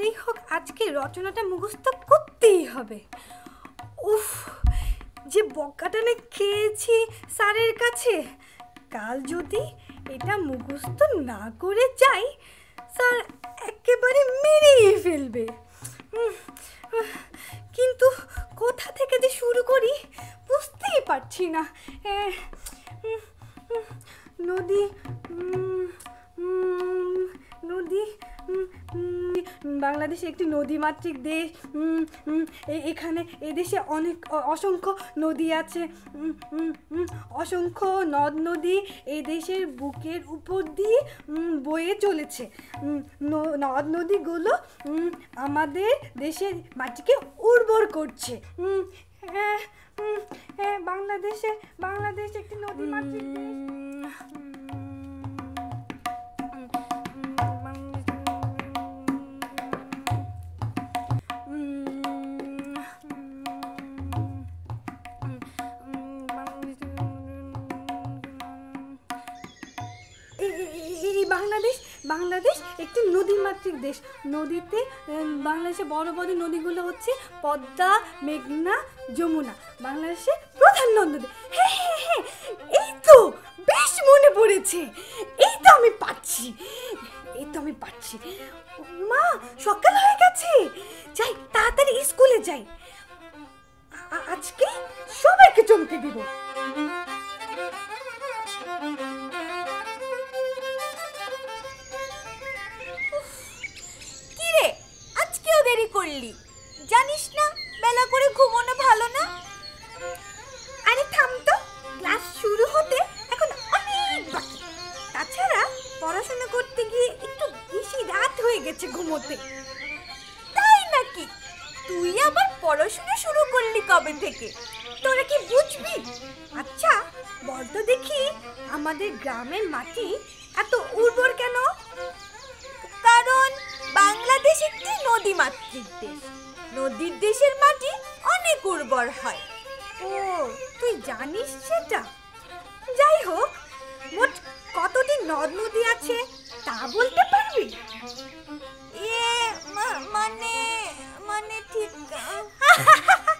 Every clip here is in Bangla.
করেই হোক, আজকে রচনাটা মুখস্থ করতেই হবে। উফ, যে বকাটা না খেয়েছি স্যারের কাছে, কাল যদি এটা মুখস্থ না করে যাই, স্যার একেবারে মেরেই ফেলবে। কিন্তু কোথা থেকে যে শুরু করি বুঝতেই পারছি না। নদী নদী বাংলাদেশ একটি নদীমাতৃক দেশ এখানে এদেশে অনেক অসংখ্য নদী আছে অসংখ্য নদ নদী এই দেশের বুকের উপর দিয়ে বয়ে চলেছে। নদ নদীগুলো আমাদের দেশের মাটিকে উর্বর করছে। হ্যাঁ, হ্যাঁ, বাংলাদেশে বাংলাদেশ একটি নদীমাতৃক দেশ। বাংলাদেশ বাংলাদেশ একটি নদীমাতৃক দেশ। নদীতে বাংলাদেশে বড় বড় নদীগুলো হচ্ছে পদ্মা, মেঘনা, যমুনা। বাংলাদেশের প্রধান নদী হ্যাঁ এই তো বেশ মনে পড়েছে। এই তো আমি পাচ্ছি। এই তো আমি পাচ্ছি। মা, সকাল হয়ে গেছে। যাই, তাড়াতাড়ি স্কুলে যাই। আজকে সবাইকে চমকে দিব। করলি? জানিস না, বেলা করে ঘুমোনো ভালো না? আরে থাম তো, ক্লাস শুরু হতে এখন অনেক বাকি। তাছাড়া পড়াশোনা করতে গিয়ে একটু বেশি রাত হয়ে গেছে ঘুমোতে। তাই নাকি? তুই আবার পড়াশোনা শুরু করলি কবে থেকে? তোরা কি বুঝবি? আচ্ছা বল তো দেখি, আমাদের গ্রামের মাটি দেশের মাটি অনেক উর্বর হয়। ও, তুই জানিস সেটা? যাই হোক, মোট কতটি নদ নদী আছে তা বলতে পারবি? এ মানে মানে ঠিক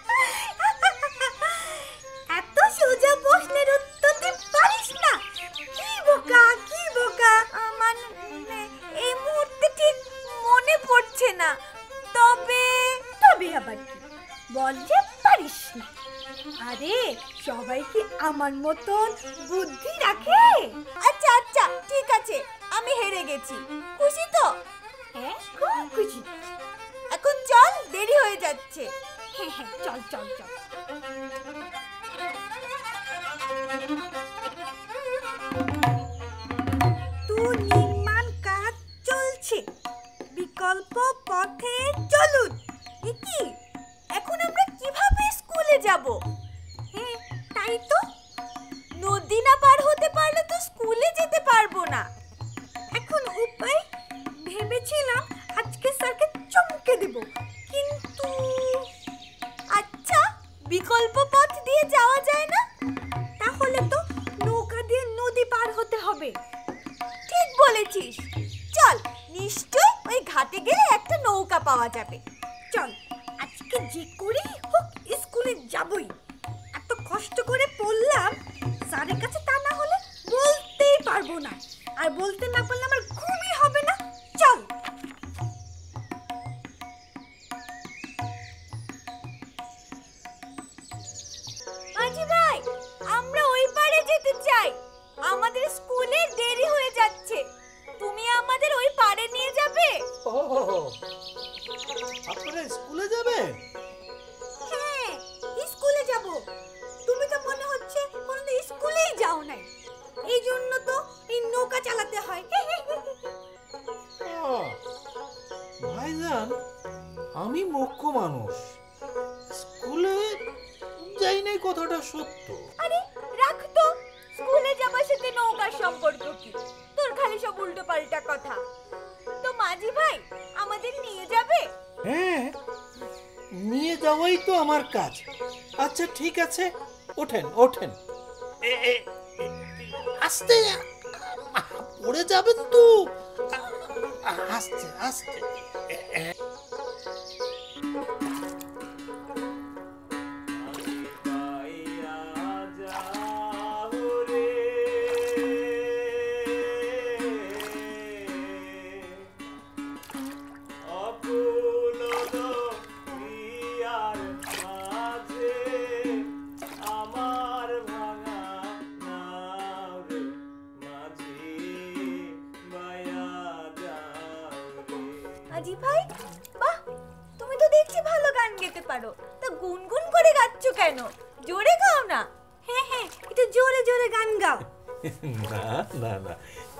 বল যে পারিস না। আরে সবাই কি আমার মতন বুদ্ধি রাখে? আচ্ছা আচ্ছা ঠিক আছে আমি হেরে গেছি। খুশি তো? হ্যাঁ খুব খুশি। এখন চল দেরি হয়ে যাচ্ছে। হ্যাঁ হ্যাঁ চল চল চল। না। এখন উপায় ভেবেছিলাম আজকে স্যারকে চমকে দেব। কিন্তু আচ্ছা বিকল্প পথ দিয়ে যাওয়া যায় না? তাহলে তো নৌকা দিয়ে নদী পার হতে হবে। ঠিক বলেছিস। চল নিশ্চয় ওই ঘাটে গেলে একটা নৌকা পাওয়া যাবে। চল, আজকে যে করেই হোক স্কুলে যাবই। আমাদের স্কুলে দেরি হয়ে যাচ্ছে। তুমি আমাদের ওই পারে নিয়ে যাবে? ও আপনারা স্কুলে যাবে? হ্যাঁ স্কুলে যাব। তুমি তো মনে হচ্ছে কোনোদিন স্কুলেই যাও নাই। এই জন্য তো এই নৌকা চালাতে হয়। ভাইজান আমি মুখ্য মানুষ। স্কুলে যাই নাই কথাটা সত্য। যাওয়াই তো আমার কাজ। আচ্ছা ঠিক আছে ওঠেন ওঠেন। আস্তে পড়ে যাবেন তো। আস্তে আস্তে।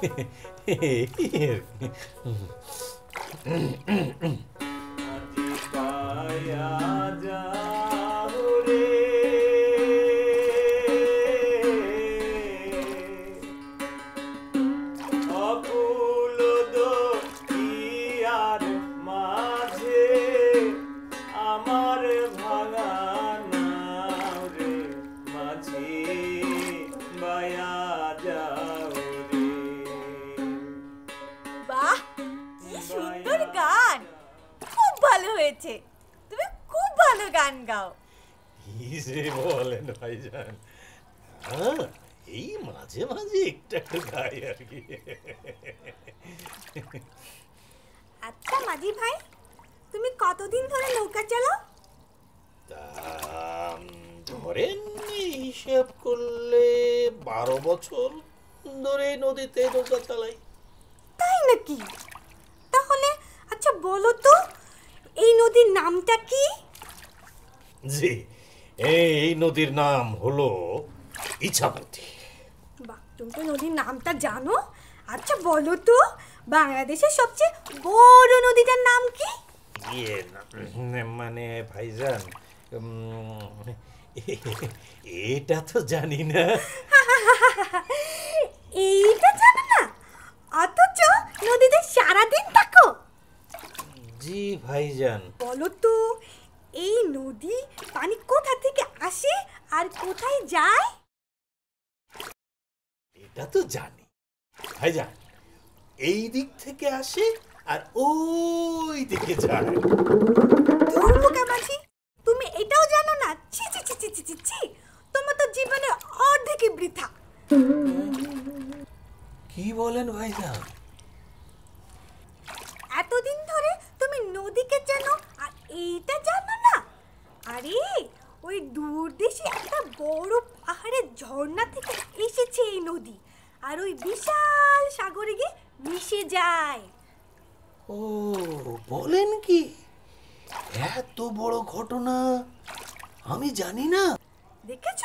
嘿嘿嘿嘿嘿嘿嗯嗯嗯嗯 আচ্ছা ভাই? তুমি কতদিন ধরে নৌকা চালাও? ধরেন হিসেব করলে বারো বছর ধরে নদীতে নৌকা চালাই। তাই নাকি? তাহলে আচ্ছা বলো তো এই নদীর নামটা কি? জি এই নদীর নাম হলো ইছামতি বাহ তুমি তো নদীর নামটা জানো। আচ্ছা বলো তো বাংলাদেশের সবচেয়ে বড় নদীটার নাম কি? ইয়ে মানে ভাইজান এটা তো জানি না। এইটা জানো না? অথচ নদীতে সারাদিন থাকো। জি ভাইজান। বলো তো এই নদী পানি কোথা থেকে আসে আর কোথায় যায়? এটা তো জানি। ভাইজান এই দিক থেকে আসে আর ওই দিকে যায় ধুর তুমি এটাও জানো না? ছি ছি ছি ছি ছি ছি তোমার তো জীবনের অর্ধেকই বৃথা। কি বলেন ভাইজান? এতদিন ধরে তুমি নদীকে জানো আর এইটা জানো না? আরে ওই দূর দেশে একটা বড় পাহাড়ের ঝর্ণা থেকে এসেছে এই নদী। আর ওই বিশাল সাগরে গিয়ে মিশে যায়। ও বলেন কি? এত বড় ঘটনা আমি জানি না। দেখেছ?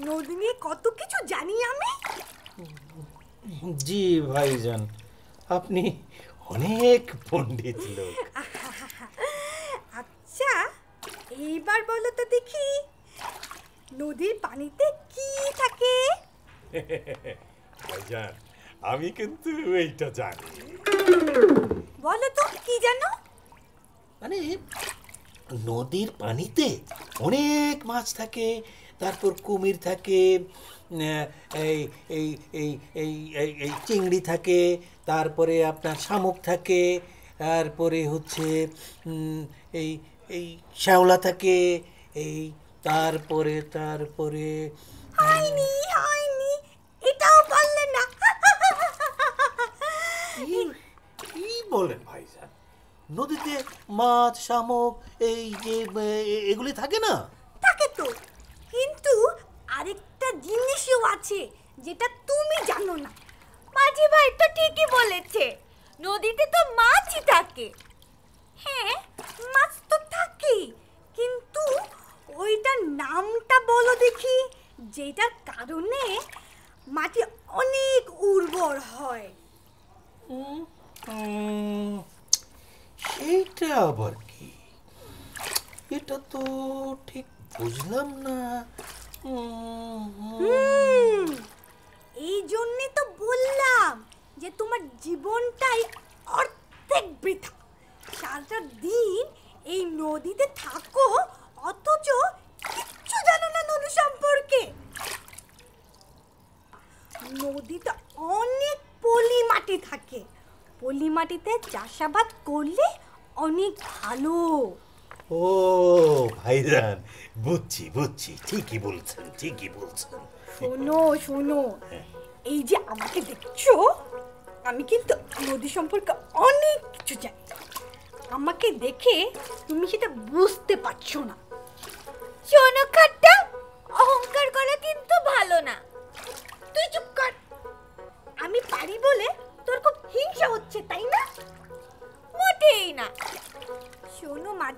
নদী নিয়ে কত কিছু জানি আমি? জি ভাইজান আপনি অনেক পণ্ডিত লোক। আচ্ছা এইবার বলো তো দেখি নদীর পানিতে কি থাকে? ভাইজান আমি কিন্তু এইটা জানি। বলো তো কি জানো? মানে নদীর পানিতে অনেক মাছ থাকে তারপর কুমির থাকে এই এই এই এই এই এই চিংড়ি থাকে তারপরে আপনার শামুক থাকে তারপরে হচ্ছে এই এই শ্যাওলা থাকে এই তারপরে তারপরে হয়নি। কি- বলেন ভাইজান? নদীতে মাছ শামুক এই যে এগুলি থাকে না? থাকে তো। কিন্তু আরেকটা জিনিসও আছে যেটা তুমি জানো না। মাঝি ভাই তো ঠিকই বলেছে নদীতে তো মাছই থাকে। হ্যাঁ মাছ তো থাকে কিন্তু ওইটার নামটা বলো দেখি যেটার কারণে মাটি অনেক উর্বর হয়। সেইটা আবার কি? এটা তো ঠিক বুঝলাম না। এই জন্যে তো বললাম যে তোমার জীবনটাই অর্ধেক বৃথা। সারাটা দিন এই নদীতে থাকো, অথচ কিচ্ছু জানো না নদী সম্পর্কে। নদীটা অনেক মাটি থাকে। পলি মাটিতে চাষাবাদ করলে অনেক ভালো। ও ভাইজান বুঝছি বুঝছি ঠিকই বলছেন ঠিকই বলছেন। শোনো শোনো এই যে আমাকে দেখছ আমি কিন্তু নদী সম্পর্কে অনেক কিছু জানি। আমাকে দেখে তুমি সেটা বুঝতে পারছ না। শোনো খাট্টা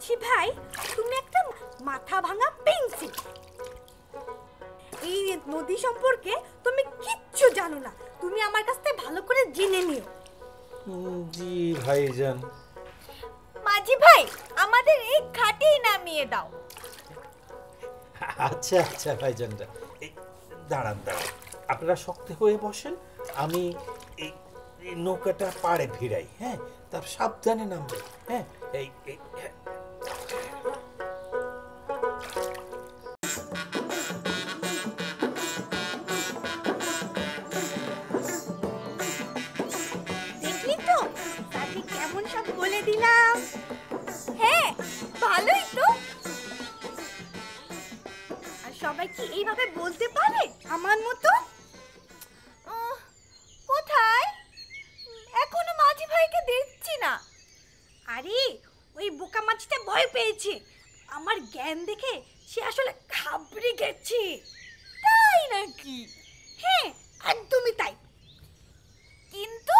মাঝি ভাই তুমি একটা মাথা ভাঙা পেন্সিল। এই নদী সম্পর্কে তুমি কিচ্ছু জানো না। তুমি আমার কাছ থেকে ভালো করে জেনে নিও। জি ভাইজান। মাঝি ভাই আমাদের এই খাটেই নামিয়ে দাও। আচ্ছা আচ্ছা ভাইজানরা দাঁড়ান দাঁড়ান। আপনারা শক্ত হয়ে বসেন। আমি এই এই নৌকাটা পাড়ে ভিড়াই হ্যাঁ? তার সাবধানে নামবে হ্যাঁ? এই এইভাবে বলতে পারে? আমার মতো? কোথায়? এখনও মাঝি ভাইকে দেখছি না। আরে ওই বোকা মাছটা ভয় পেয়েছে। আমার জ্ঞান দেখে সে আসলে ঘাবড়ে গেছে। তাই নাকি? হ্যাঁ একদমই তাই। কিন্তু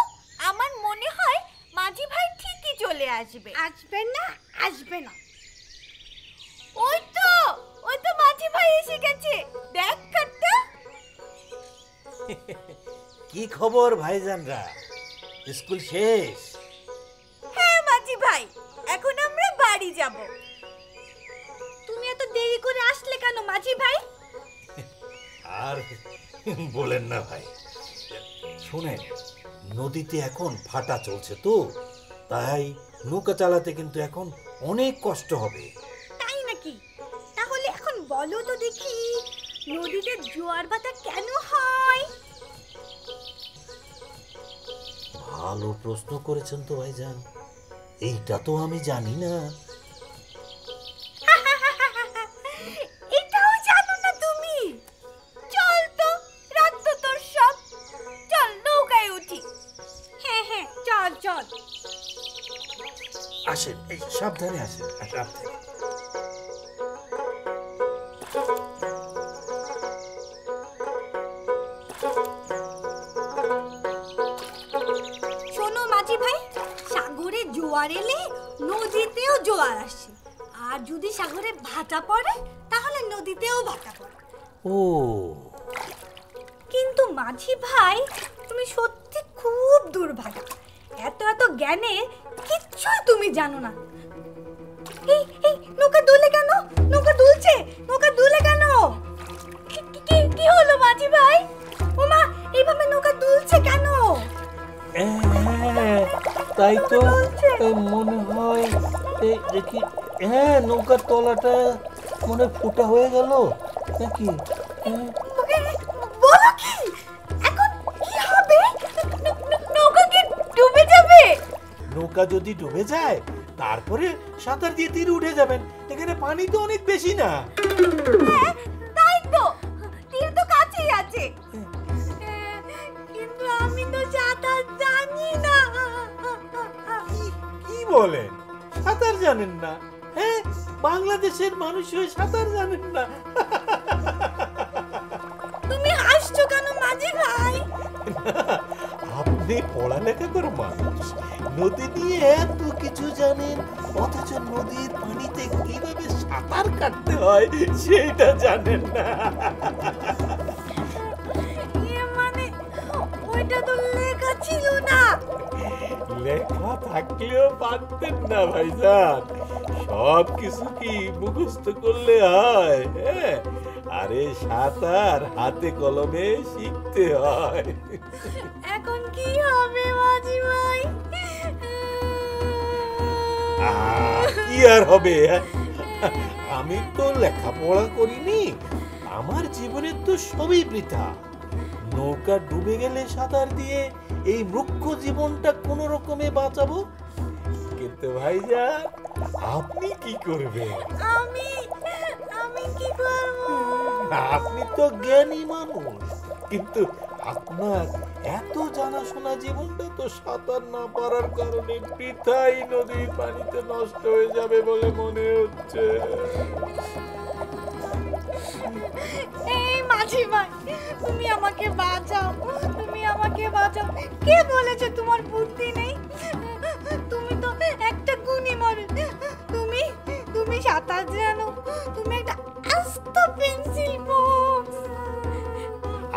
আমার মনে হয় মাঝি ভাই ঠিকই চলে আসবে। আসবে না আসবে না। ওই ভাই এসে গেছে দেখ কাটটা কি খবর ভাইজানরা? স্কুল শেষ? হ্যাঁ মাঝি ভাই এখন আমরা বাড়ি যাব। তুমি এত দেরি করে আসলে কেন মাঝি ভাই? আর বলেন না ভাই। শুনেন নদীতে এখন ফাটা চলছে তো তাই নৌকা চালাতে কিন্তু এখন অনেক কষ্ট হবে। জোয়ার ভাটা কেন হয়? ভালো প্রশ্ন করেছেন তো ভাইজান। এইটা তো আমি জানি না। এটাও জানো না তুমি? চল তো রাখ তো তোর সব। চল নৌকায় উঠি। হ্যাঁ হ্যাঁ চল চল। আসেন এই সাবধানে আসেন সাবধানে জোয়ার এলে নদীতেও জোয়ার আসে। আর যদি সাগরে ভাটা পড়ে তাহলে নদীতেও ভাটা পড়ে। ও। কিন্তু মাঝি ভাই তুমি সত্যি খুব দুর্ভাগা। এত এত জ্ঞানে কিচ্ছুই তুমি জানো না। এই এই দেখি হ্যাঁ নৌকার তলাটা মনে হয় ফুটা হয়ে গেল। নাকি? হ্যাঁ, বলো কি? এখন কি হবে? নৌ- নৌ- নৌকা কি ডুবে যাবে? নৌকা যদি ডুবে যায় তারপরে সাঁতার দিয়ে তীরে উঠে যাবেন। এখানে পানি তো অনেক বেশি না। হ্যাঁ তাই তো। তীর তো কাছেই আছে। কিন্তু আমি তো সাঁতার জানি না। কি- কি বলেন? জানেন না। হ্যাঁ? বাংলাদেশের মানুষ হয়ে সাঁতার জানেন না। তুমি হাসছো কেন মাঝি ভাই? আপনি পড়ালেখা করে মানুষ। নদী নিয়ে এত কিছু জানেন অথচ নদীর পানিতে কীভাবে সাঁতার কাটতে হয় সেটা জানেন না। মানে ওইটা তো লেখা ছিল না। লেখা থাকলেও পারতেন না ভাইজান। সব কিছু কি মুখস্থ করলে হয় হ্যাঁ? আরে সাঁতার হাতে কলমে শিখতে হয়। এখন কি হবে মাঝি ভাই? কি আর হবে হ্যাঁ? আমি তো লেখাপড়া করিনি আমার জীবনের তো সবই বৃথা। নৌকা ডুবে গেলে সাঁতার দিয়ে এই মুখ্য জীবনটা কোনো রকমে বাঁচাবো? কিন্তু ভাইজান আপনি কি করবেন? আমি আমি কি করব? আপনি তো জ্ঞানী মানুষ। কিন্তু আপনার এত জানাশোনা জীবনটা তো সাঁতার না পারার কারণে বৃথাই নদীর পানিতে নষ্ট হয়ে যাবে বলে মনে হচ্ছে। এই মাঝি ভাই, তুমি আমাকে বাঁচাও, তুমি আমাকে বাঁচাও। কে বলেছে তোমার বুদ্ধি নেই? তুমি তো একটা গুণী মানুষ তুমি তুমি সাঁতার জানো, তুমি একটা আস্ত পেন্সিল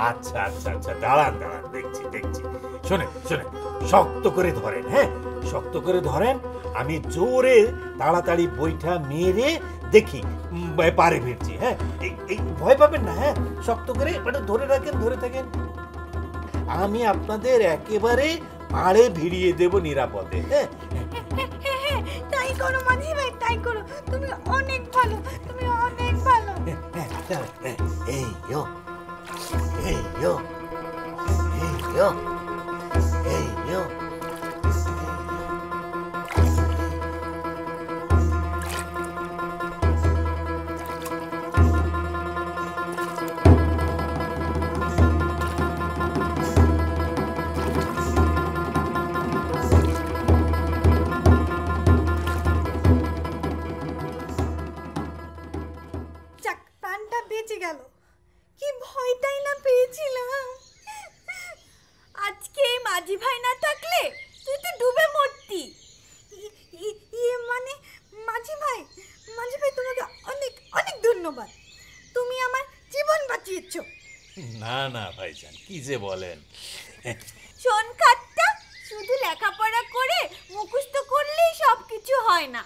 আচ্ছা আচ্ছা আচ্ছা দাঁড়ান দাঁড়ান, দেখছি দেখছি। শোনেন শোনেন, শক্ত করে ধরেন হ্যাঁ? শক্ত করে ধরেন আমি জোরে তাড়াতাড়ি বইটা মেরে দেখি পারে ফিরছি হ্যাঁ এই- ভয় পাবেন না হ্যাঁ শক্ত করে এটা ধরে রাখেন ধরে থাকেন আমি আপনাদের একেবারে পাড়ে ভিড়িয়ে দেব নিরাপদে হ্যাঁ হ্যাঁ, তাই করো মাঝি ভাই তাই করো তুমি অনেক ভালো তুমি অনেক ভালো এই ইয়ো এই ইয়ো এই ইয়ো হয় না।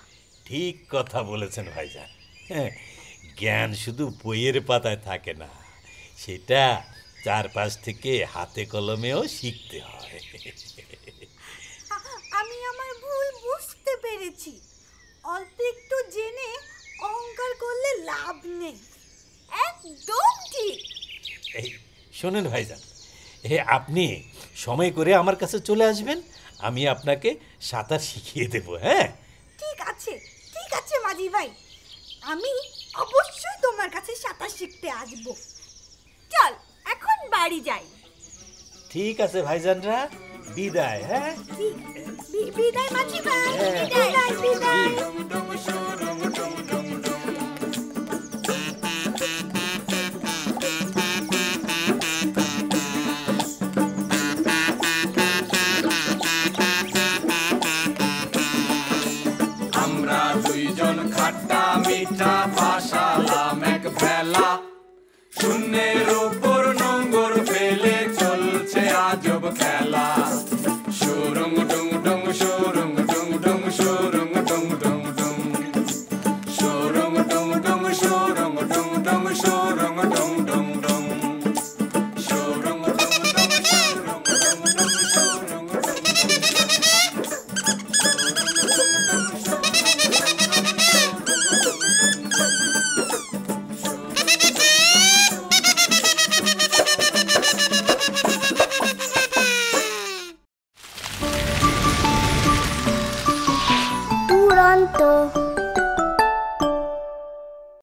ঠিক কথা বলেছেন ভাইজান। হ্যাঁ, জ্ঞান শুধু বইয়ের পাতায় থাকে না সেটা চারপাশ থেকে হাতে কলমেও শিখতে হয়। আমি আমার ভুল বুঝতে পেরেছি। অল্প একটু জেনে অহংকার করলে লাভ নেই। একদম ঠিক। এই শোনেন ভাইজান এ আপনি সময় করে আমার কাছে চলে আসবেন আমি আপনাকে সাঁতার শিখিয়ে দেব হ্যাঁ? আছে? ঠিক আছে মাঝি ভাই। আমি অবশ্যই তোমার কাছে সাঁতার শিখতে আসব। চল এখন বাড়ি যাই। ঠিক আছে ভাইজানরা। বিদায় হ্যাঁ? বিদায় মাঝি ভাই। হ্যাঁ। বিদায় বিদায়। dum dum